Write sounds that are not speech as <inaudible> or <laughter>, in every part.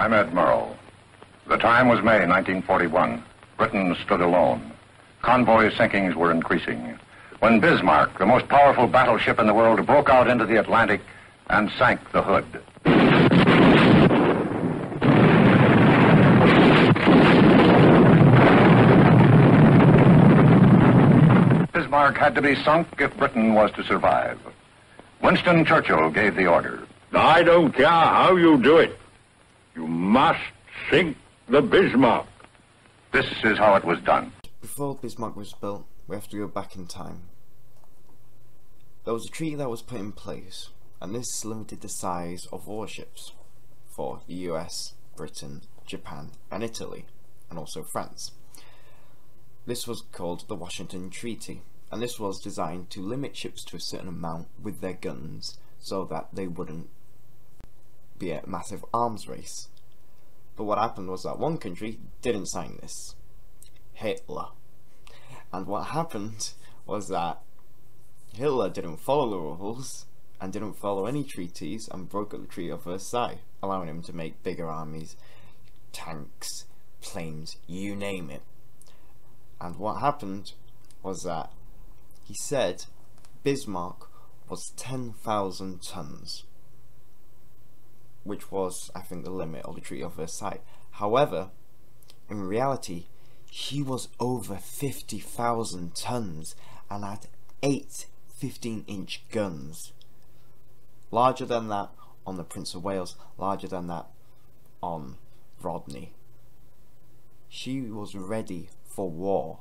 I'm Ed Murrow. The time was May 1941. Britain stood alone. Convoy sinkings were increasing. When Bismarck, the most powerful battleship in the world, broke out into the Atlantic and sank the Hood. Bismarck had to be sunk if Britain was to survive. Winston Churchill gave the order. I don't care how you do it. You must sink the Bismarck. This is how it was done. Before Bismarck was built, we have to go back in time. There was a treaty that was put in place, and this limited the size of warships for the US, Britain, Japan, and Italy, and also France. This was called the Washington Treaty, and this was designed to limit ships to a certain amount with their guns so that they wouldn't be a massive arms race. But what happened was that one country didn't sign this. Hitler. And what happened was that Hitler didn't follow the rules and didn't follow any treaties and broke the Treaty of Versailles, allowing him to make bigger armies, tanks, planes, you name it. And what happened was that he said Bismarck was 10,000 tons, which was, I think, the limit of the Treaty of Versailles. However, in reality, he was over 50,000 tons and had eight 15 inch guns. Larger than that on the Prince of Wales, larger than that on Rodney. She was ready for war.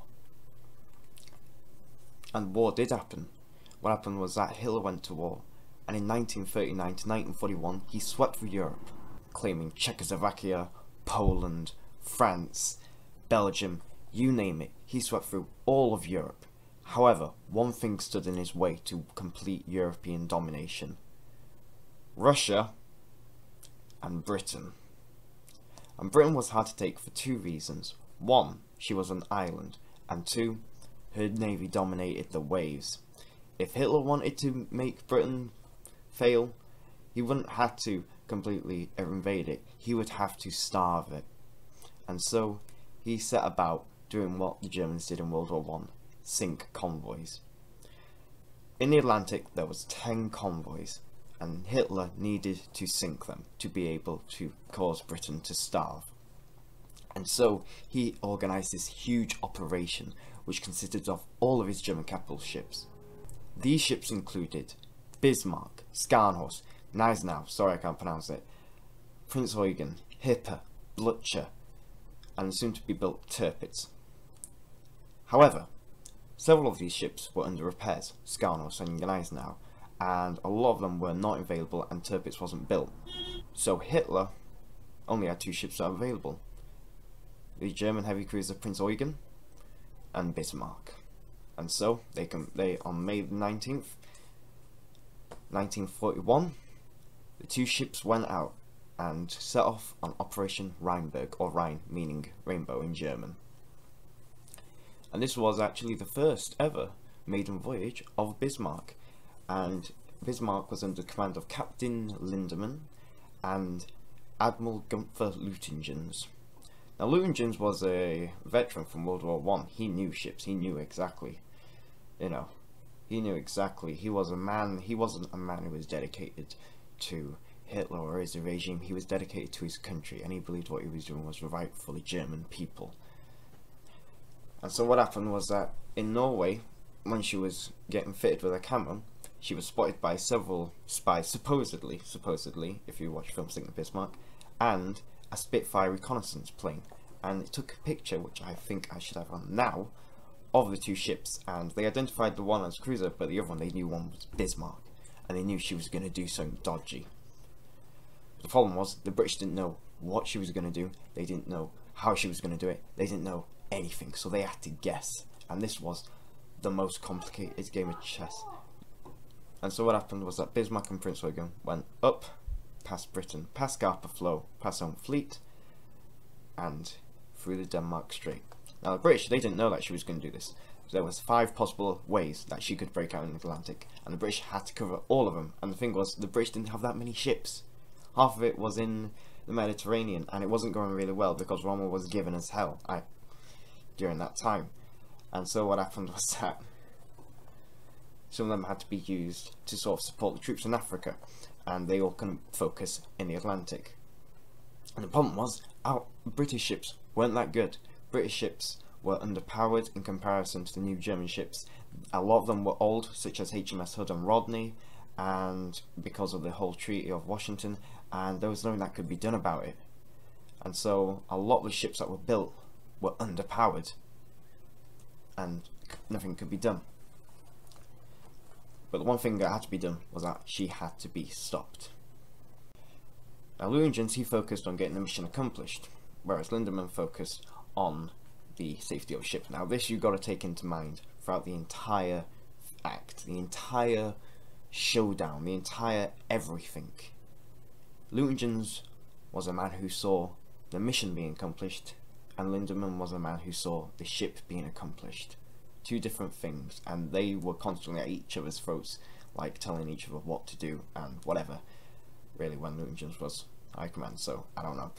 And war did happen. What happened was that Hitler went to war, and in 1939 to 1941 he swept through Europe, claiming Czechoslovakia, Poland, France, Belgium, you name it, he swept through all of Europe. However, one thing stood in his way to complete European domination. Russia and Britain. And Britain was hard to take for two reasons. One, she was an island, and two, her navy dominated the waves. If Hitler wanted to make Britain fail, he wouldn't have to completely invade it, he would have to starve it. And so, he set about doing what the Germans did in World War One, sink convoys. In the Atlantic there was 10 convoys, and Hitler needed to sink them to be able to cause Britain to starve. And so he organised this huge operation which consisted of all of his German capital ships. These ships included Bismarck, Scharnhorst, Gneisenau, sorry I can't pronounce it, Prince Eugen, Hipper, Blucher, and soon to be built Tirpitz. However, several of these ships were under repairs, Scharnhorst and Gneisenau, and a lot of them were not available and Tirpitz wasn't built. So Hitler only had two ships that were available. The German heavy cruiser Prince Eugen and Bismarck. And so they they on May 19th 1941 the two ships went out and set off on Operation Rheinberg or Rhine meaning rainbow in German. And this was actually the first ever maiden voyage of Bismarck and Bismarck was under command of Captain Lindemann and Admiral Gunther Lütjens. Now Lütjens was a veteran from World War One. He knew ships. He knew exactly, you know, he knew exactly. He was a man. He wasn't a man who was dedicated to Hitler or his regime. He was dedicated to his country, and he believed what he was doing was right for the German people. And so what happened was that in Norway, when she was getting fitted with a camera, she was spotted by several spies, supposedly, supposedly, if you watch Film Sinking Bismarck, and a Spitfire reconnaissance plane. And it took a picture, which I think I should have on now, of the two ships, and they identified the one as cruiser, but the other one they knew one was Bismarck, and they knew she was going to do something dodgy. The problem was, the British didn't know what she was going to do, they didn't know how she was going to do it, they didn't know anything, so they had to guess, and this was the most complicated game of chess and so what happened was that Bismarck and Prince Eugen went up past Britain, past Scapa Flow, past Home Fleet, and through the Denmark Strait. Now the British, they didn't know that she was going to do this. There was five possible ways that she could break out in the Atlantic, and the British had to cover all of them. And the thing was, the British didn't have that many ships. Half of it was in the Mediterranean, and it wasn't going really well because Rommel was given as hell I, during that time. And so what happened <laughs> was that some of them had to be used to sort of support the troops in Africa, and they all couldn't focus in the Atlantic. And the problem was, our British ships weren't that good. British ships were underpowered in comparison to the new German ships. A lot of them were old, such as HMS Hood and Rodney, and because of the whole Treaty of Washington, and there was nothing that could be done about it. And so a lot of the ships that were built were underpowered, and nothing could be done. But the one thing that had to be done was that she had to be stopped. Now Lütjens, he focused on getting the mission accomplished, whereas Lindemann focused on the safety of the ship. Now this you've got to take into mind throughout the entire act, the entire showdown, the entire everything. Lütjens was a man who saw the mission being accomplished, and Lindemann was a man who saw the ship being accomplished. Two different things, and they were constantly at each other's throats, like telling each other what to do and whatever. Really, when Lütjens was high command, so I don't know.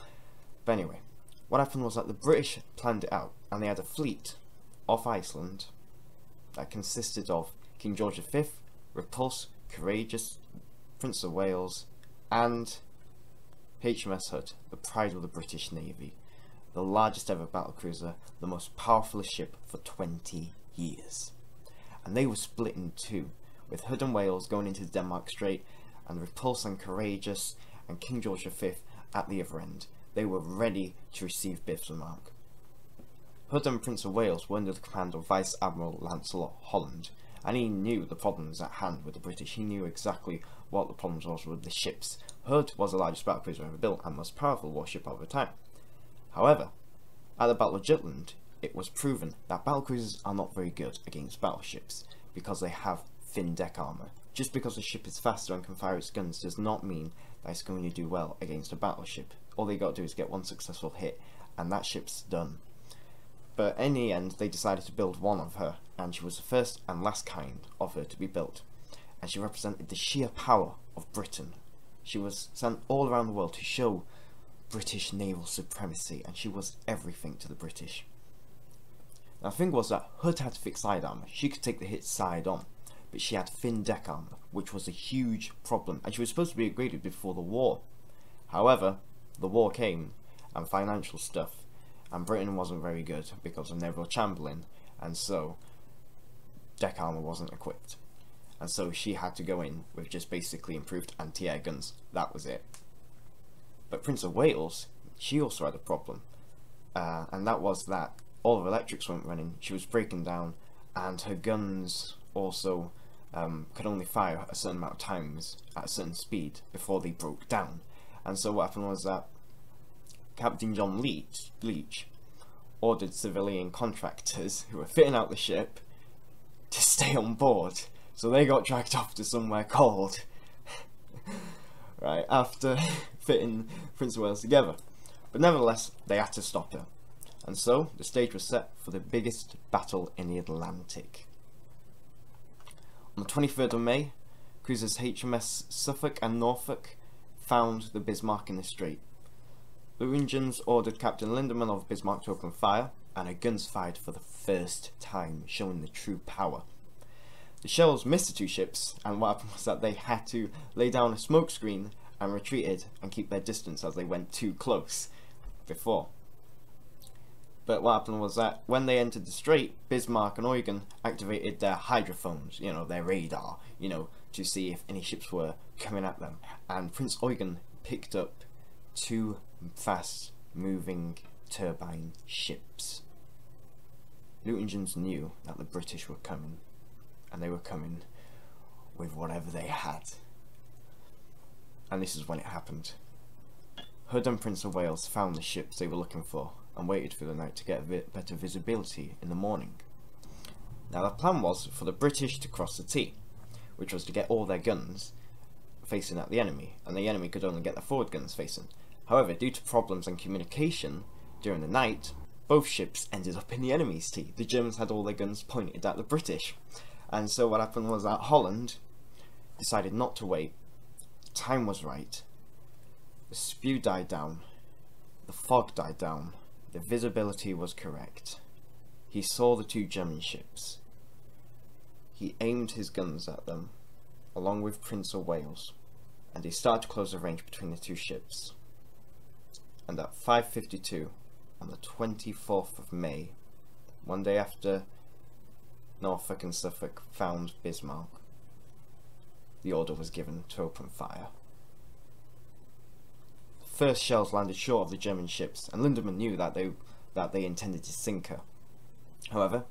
But anyway, what happened was that the British planned it out, and they had a fleet off Iceland that consisted of King George V, Repulse, Courageous, Prince of Wales, and HMS Hood, the pride of the British Navy, the largest ever battlecruiser, the most powerful ship for 20 years. And they were split in two, with Hood and Wales going into the Denmark Strait, and Repulse and Courageous and King George V at the other end. They were ready to receive Bismarck. Hood and Prince of Wales were under the command of Vice Admiral Lancelot Holland, and he knew the problems at hand with the British. He knew exactly what the problems was with the ships. Hood was the largest battlecruiser ever built and most powerful warship of the time. However, at the Battle of Jutland, it was proven that battlecruisers are not very good against battleships because they have thin deck armour. Just because a ship is faster and can fire its guns does not mean that it's going to do well against a battleship. All they got to do is get one successful hit and that ship's done. But in the end, they decided to build one of her, and she was the first and last kind of her to be built. And she represented the sheer power of Britain. She was sent all around the world to show British naval supremacy, and she was everything to the British. Now, the thing was that Hood had fixed side armour. She could take the hit side on, but she had thin deck armour, which was a huge problem, and she was supposed to be upgraded before the war. However, the war came, and financial stuff, and Britain wasn't very good because of Neville Chamberlain, and so deck armour wasn't equipped. And so she had to go in with just basically improved anti-air guns. That was it. But Prince of Wales, she also had a problem. Uh, and that was that all her electrics weren't running, she was breaking down, and her guns also um, could only fire a certain amount of times at a certain speed before they broke down. And so what happened was that Captain John Leach, Leech ordered civilian contractors who were fitting out the ship to stay on board. So they got dragged off to somewhere cold. <laughs> right, after <laughs> fitting Prince of Wales together. But nevertheless, they had to stop her. And so, the stage was set for the biggest battle in the Atlantic. On the 23rd of May, cruisers HMS Suffolk and Norfolk found the Bismarck in the. The Lütjens ordered Captain Lindemann of Bismarck to open fire, and her guns fired for the first time, showing the true power. The shells missed the two ships, and what happened was that they had to lay down a smoke screen and retreated and keep their distance as they went too close before. But what happened was that when they entered the strait, Bismarck and Eugen activated their hydrophones, you know, their radar, you know, to see if any ships were coming at them. And Prince Eugen picked up two fast moving turbine ships. Lutyens knew that the British were coming, and they were coming with whatever they had. And this is when it happened. Hood and Prince of Wales found the ships they were looking for and waited for the night to get a bit better visibility in the morning. Now the plan was for the British to cross the T, which was to get all their guns facing at the enemy, and the enemy could only get their forward guns facing. However, due to problems in communication during the night, both ships ended up in the enemy's T. The Germans had all their guns pointed at the British. And so what happened was that Holland decided not to wait. Time was right. The spew died down. The fog died down. The visibility was correct. He saw the two German ships. He aimed his guns at them, along with Prince of Wales, and he started to close the range between the two ships. And at 5.52, on the 24th of May, one day after Norfolk and Suffolk found Bismarck, the order was given to open fire. The first shells landed short of the German ships, and Lindemann knew that they that they intended to sink her. However,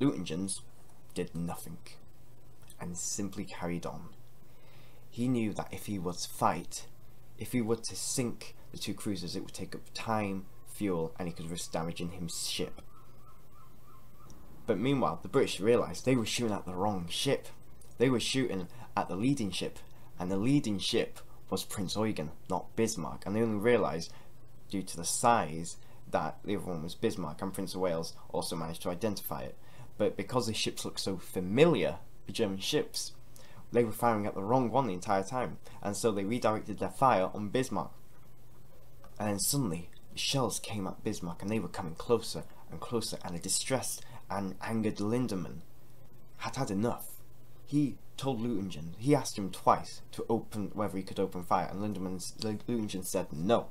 Lüttichens did nothing, and simply carried on. He knew that if he was to fight, if he were to sink the two cruisers, it would take up time, fuel, and he could risk damaging his ship. But meanwhile, the British realised they were shooting at the wrong ship. They were shooting at the leading ship, and the leading ship was Prince Eugen, not Bismarck. And they only realised, due to the size, that the other one was Bismarck, and Prince of Wales also managed to identify it. But because the ships looked so familiar, the German ships, they were firing at the wrong one the entire time, and so they redirected their fire on Bismarck. And then suddenly, shells came at Bismarck, and they were coming closer and closer, and a distressed and angered Lindemann had had enough. He told Lüttichen, he asked him twice to open whether he could open fire, and Lüttichen said no.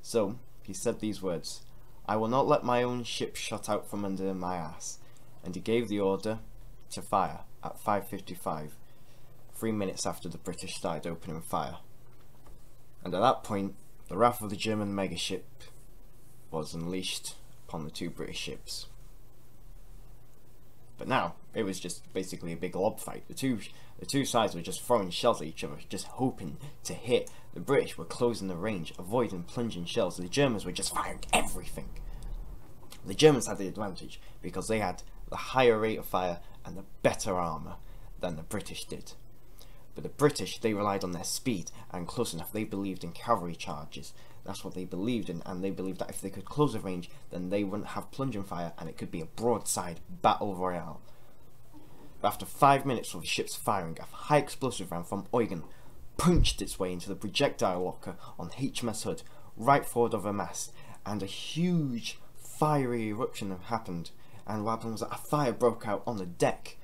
So he said these words, I will not let my own ship shot out from under my ass, and he gave the order to fire at 5.55, three minutes after the British started opening fire. And at that point, the wrath of the German megaship was unleashed upon the two British ships. But now it was just basically a big lob fight. The two the two sides were just throwing shells at each other, just hoping to hit. The British were closing the range, avoiding plunging shells. The Germans were just firing everything. The Germans had the advantage because they had the higher rate of fire and the better armour than the British did. But the British, they relied on their speed and close enough. They believed in cavalry charges. That's what they believed in, and they believed that if they could close the range, then they wouldn't have plunging fire, and it could be a broadside battle royale. After five minutes of the ship's firing, a high explosive round from Eugen punched its way into the projectile locker on HMS Hood, right forward of her mast, and a huge fiery eruption happened, and what happened was that a fire broke out on the deck.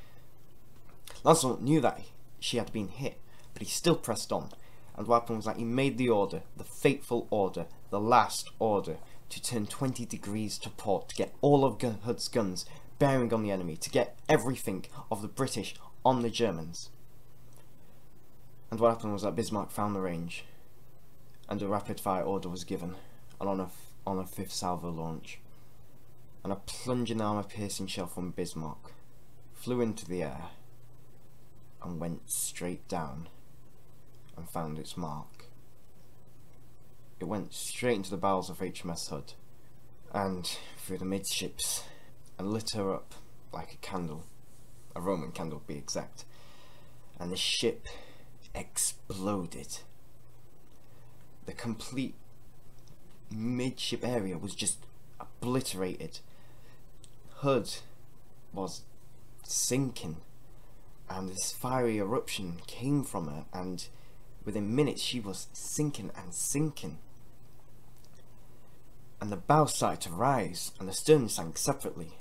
Lancelot knew that she had been hit, but he still pressed on, and what happened was that he made the order, the fateful order, the last order, to turn 20 degrees to port to get all of Hood's guns bearing on the enemy, to get everything of the British on the Germans. And what happened was that Bismarck found the range, and a rapid fire order was given, and on a, on a fifth salvo launch, and a plunging armour piercing shell from Bismarck flew into the air and went straight down and found its mark. It went straight into the bowels of HMS Hood and through the midships and lit her up like a candle, a Roman candle to be exact, and the ship exploded. The complete midship area was just obliterated. Hood was sinking and this fiery eruption came from her and Within minutes, she was sinking and sinking. And the bow started to rise, and the stern sank separately.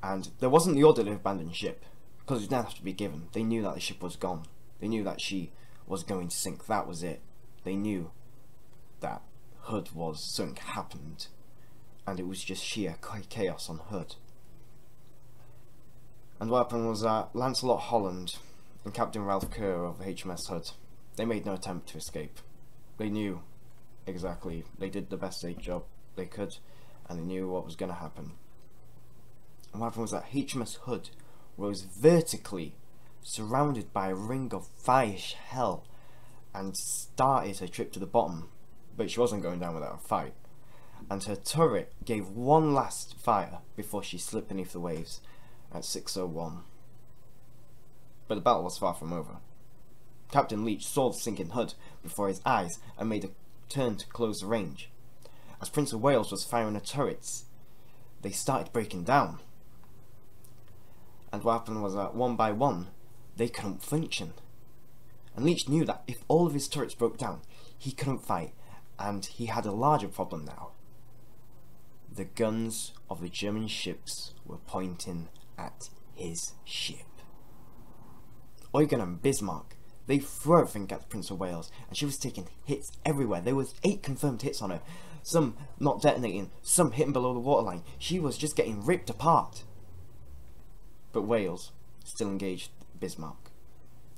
And there wasn't the order to abandon ship, because it didn't have to be given. They knew that the ship was gone. They knew that she was going to sink. That was it. They knew that Hood was something happened, and it was just sheer chaos on Hood. And what happened was that Lancelot Holland and Captain Ralph Kerr of HMS Hood they made no attempt to escape. They knew exactly. They did the best they job they could, and they knew what was going to happen. And what happened was that HMS Hood rose vertically, surrounded by a ring of fireish hell, and started her trip to the bottom. But she wasn't going down without a fight. And her turret gave one last fire before she slipped beneath the waves at 6.01. But the battle was far from over. Captain Leach saw the sinking Hood before his eyes and made a turn to close the range. As Prince of Wales was firing the turrets, they started breaking down. And what happened was that one by one, they couldn't function. And Leach knew that if all of his turrets broke down, he couldn't fight, And he had a larger problem now. The guns of the German ships were pointing at his ship. Eugen and Bismarck, they threw everything at the Prince of Wales, and she was taking hits everywhere. There was eight confirmed hits on her. Some not detonating, some hitting below the waterline. She was just getting ripped apart. But Wales still engaged Bismarck,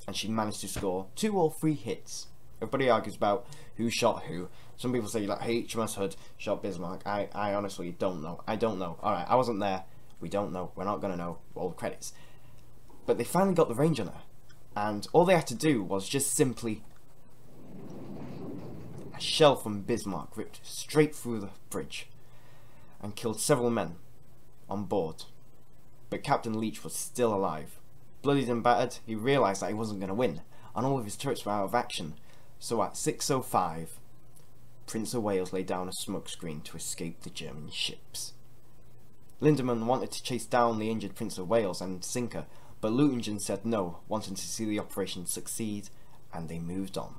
and she managed to score two or three hits. Everybody argues about who shot who. Some people say like HMS Hood shot Bismarck. I, I honestly don't know. I don't know. Alright, I wasn't there. We don't know. We're not gonna know. All the credits. But they finally got the range on her. And all they had to do was just simply a shell from Bismarck ripped straight through the bridge and killed several men on board. But Captain Leach was still alive. Bloodied and battered, he realised that he wasn't going to win, and all of his turrets were out of action. So at 6.05, Prince of Wales laid down a smokescreen to escape the German ships. Lindemann wanted to chase down the injured Prince of Wales and Sinker, but Lutingen said no, wanting to see the operation succeed, and they moved on.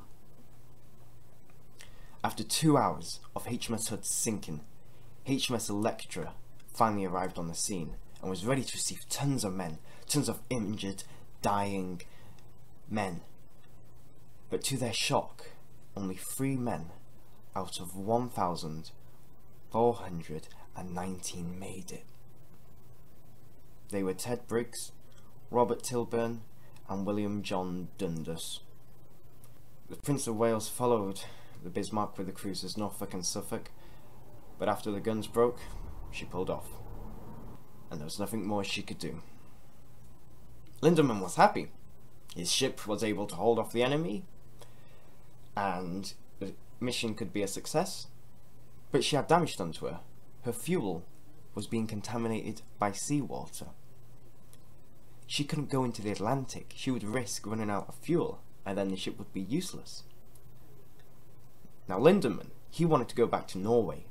After two hours of HMS Hood sinking, HMS Electra finally arrived on the scene and was ready to receive tons of men, tons of injured, dying men. But to their shock, only three men out of 1,419 made it. They were Ted Briggs, Robert Tilburn, and William John Dundas. The Prince of Wales followed the Bismarck with the cruisers Norfolk and Suffolk, but after the guns broke, she pulled off, and there was nothing more she could do. Lindemann was happy. His ship was able to hold off the enemy, and the mission could be a success, but she had damage done to her. Her fuel was being contaminated by seawater. She couldn't go into the Atlantic. She would risk running out of fuel, and then the ship would be useless. Now Lindemann, he wanted to go back to Norway.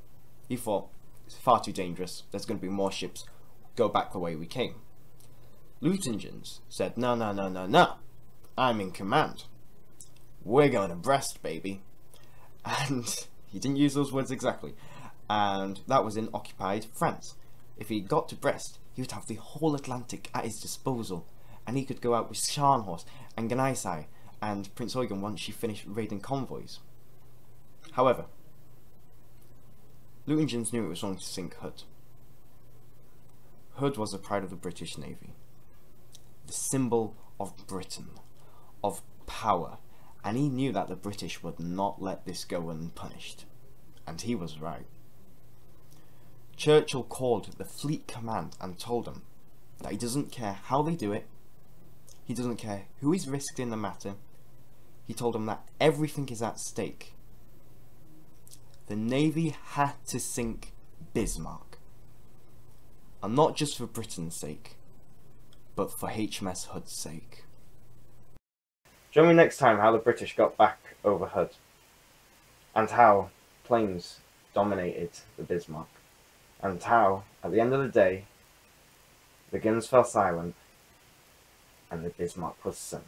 He thought, it's far too dangerous, there's going to be more ships, go back the way we came. Lutingens said, no, no, no, no, no, I'm in command. We're going to Brest, baby. And <laughs> he didn't use those words exactly. And that was in occupied France. If he got to Brest, he would have the whole Atlantic at his disposal, and he could go out with Scharnhorst and Gneisai and Prince Eugen once she finished raiding convoys. However, Lutingens knew it was wrong to sink Hood. Hood was the pride of the British Navy, the symbol of Britain, of power, and he knew that the British would not let this go unpunished. And he was right. Churchill called the Fleet Command and told them that he doesn't care how they do it, he doesn't care who is risked in the matter, he told them that everything is at stake. The Navy had to sink Bismarck. And not just for Britain's sake, but for HMS Hood's sake. Join me next time how the British got back over Hood, and how planes dominated the Bismarck and how, at the end of the day, the guns fell silent and the Bismarck was sunk.